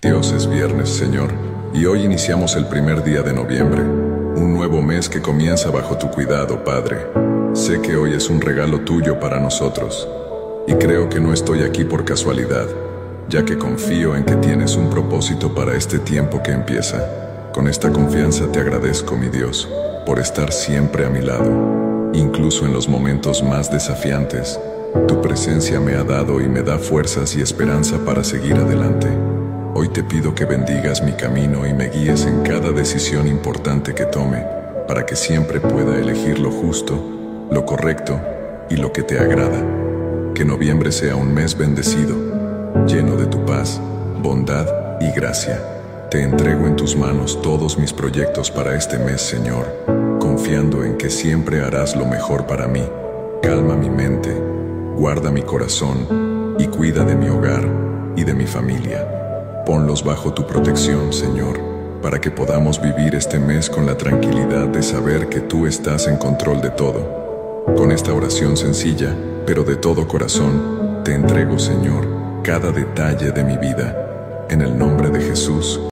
Dios es viernes, Señor, y hoy iniciamos el primer día de noviembre, un nuevo mes que comienza bajo tu cuidado, Padre. Sé que hoy es un regalo tuyo para nosotros, y creo que no estoy aquí por casualidad, ya que confío en que tienes un propósito para este tiempo que empieza. Con esta confianza te agradezco, mi Dios, por estar siempre a mi lado, incluso en los momentos más desafiantes. Tu presencia me ha dado y me da fuerzas y esperanza para seguir adelante. Hoy te pido que bendigas mi camino y me guíes en cada decisión importante que tome, para que siempre pueda elegir lo justo, lo correcto y lo que te agrada. Que noviembre sea un mes bendecido, lleno de tu paz, bondad y gracia. Te entrego en tus manos todos mis proyectos para este mes, Señor, confiando en que siempre harás lo mejor para mí. Calma mi mente, guarda mi corazón y cuida de mi hogar y de mi familia. Ponlos bajo tu protección, Señor, para que podamos vivir este mes con la tranquilidad de saber que tú estás en control de todo. Con esta oración sencilla, pero de todo corazón, te entrego, Señor, cada detalle de mi vida. En el nombre de Jesús.